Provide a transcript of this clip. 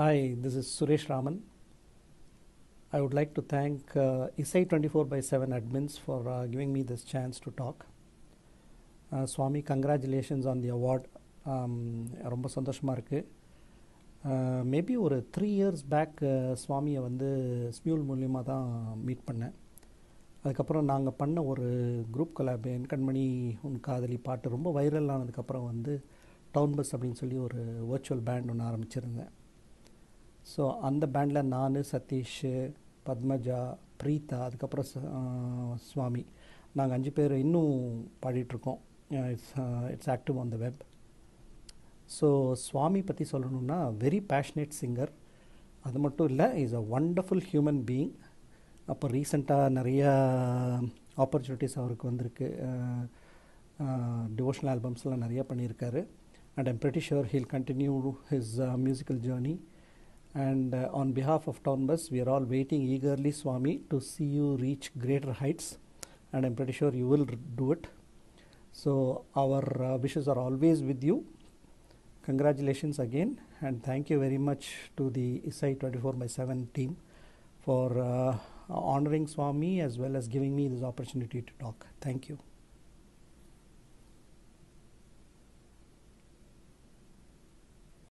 Hi, this is Suresh Raman. I would like to thank uh, ISAI 24 by 7 admins for uh, giving me this chance to talk. Uh, Swami, congratulations on the award. Um, ரொம்ப சந்தோஷமாக இருக்குது maybe uh, ஒரு three years back சுவாமியை வந்து Smule மூலியமாக தான் meet பண்ணேன் அதுக்கப்புறம் நாங்கள் பண்ண ஒரு குரூப் கொலாப் என் கண்மணி உன் காதலி பாட்டு ரொம்ப வைரல் ஆனதுக்கப்புறம் வந்து டவுன் பஸ் அப்படின்னு சொல்லி ஒரு வர்ச்சுவல் பேண்ட் ஒன்று ஆரம்பிச்சிருந்தேன் ஸோ அந்த பேண்டில் நான் சதீஷ் பத்மஜா பிரீதா அதுக்கப்புறம் ச- சுவாமி. நாங்கள் அஞ்சு பேர் இன்னும் பாடிட்டுருக்கோம். It's it's active on the web so Swami பற்றி சொல்லணும்னா வெரி பேஷனேட் சிங்கர் அது மட்டும் இல்லை is a wonderful human being அப்போ ரீசெண்டாக நிறைய ஆப்பர்ச்சுனிட்டிஸ் அவருக்கு வந்திருக்கு. டிவோஷனல் ஆல்பம்ஸ்லாம் நிறைய பண்ணியிருக்காரு. And I'm pretty sure he'll continue his uh, musical and uh, on behalf of town bus we are all waiting eagerly swami to see you reach greater heights. And i'm pretty sure you will do it. So our uh, wishes are always with you. Congratulations again. And thank you very much to the isai 24 by 7 team for uh, honoring swami as well as giving me this opportunity to talk. Thank you